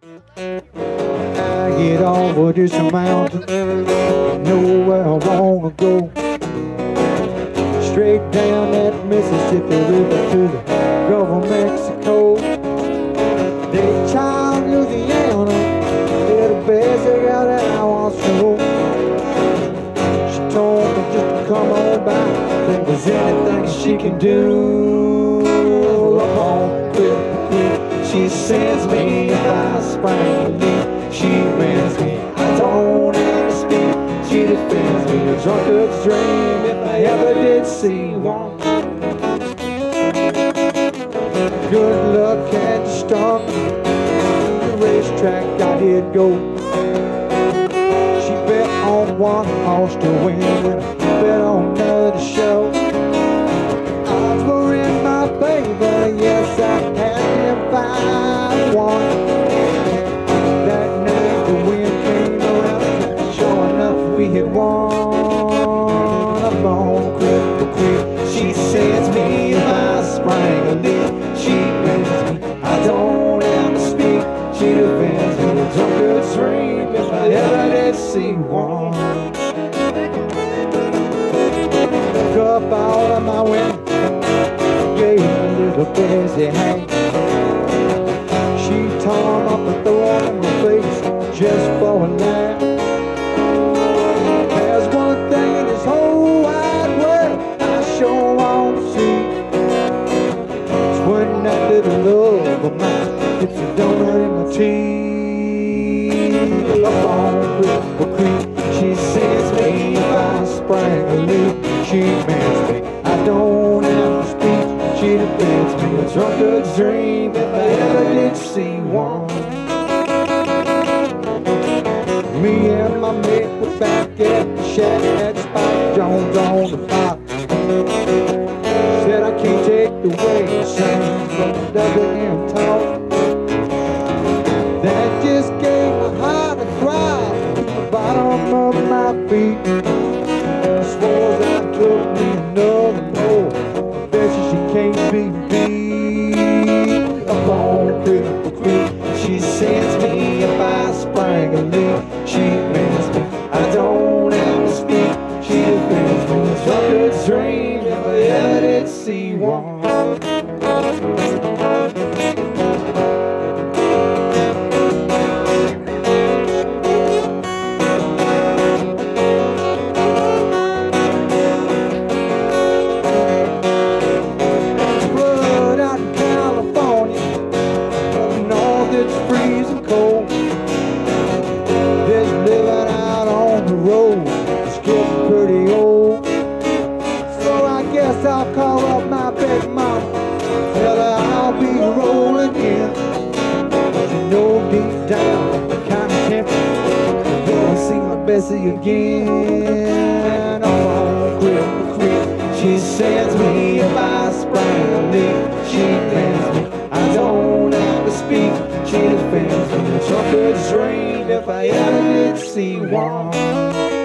I get over this mountain, know where I wanna go. Straight down that Mississippi River to the Gulf of Mexico. They child Louisiana, best they got that I want to know. She told me just to come on by, if there's anything she can do. Up on she sends me spring leaf. She rents me, I don't to speak. She defends me, a drunkard's dream, if I ever did see one. Good luck had to start the racetrack I did go. She bet on one horse to win I bet on another show. Odds were in my favor, yes I had them five we had won. Up on Cripple Creek, she sends me my spring a leak. She wins me, I don't ever speak. She defends me, a drunkard's dream if I ever did see one. Took up out of my window, gave a little busy hand. Tea. Up on Creek, she sends me a leaf. She mans me, I don't have to speak. She defends me, a drunkard's dream if I ever did see one. Me and my mate were back at the shack at Spike Jones on the block. Said I can't take the way it sounds from the WM talk. A leaf. She bends me, I don't speak. She defends me, a drunkard's dream I ever did see one. Big mama, her I'll be rolling in. But you know deep down, I'm kinda tempted. Gonna see my Bessie again. Oh, On Cripple Creek, she sends me a spring leaf. She bends me, I don't have to speak. She defends me, a drunkard's dream if I ever did see one.